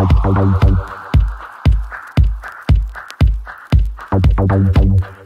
I'll Thank you.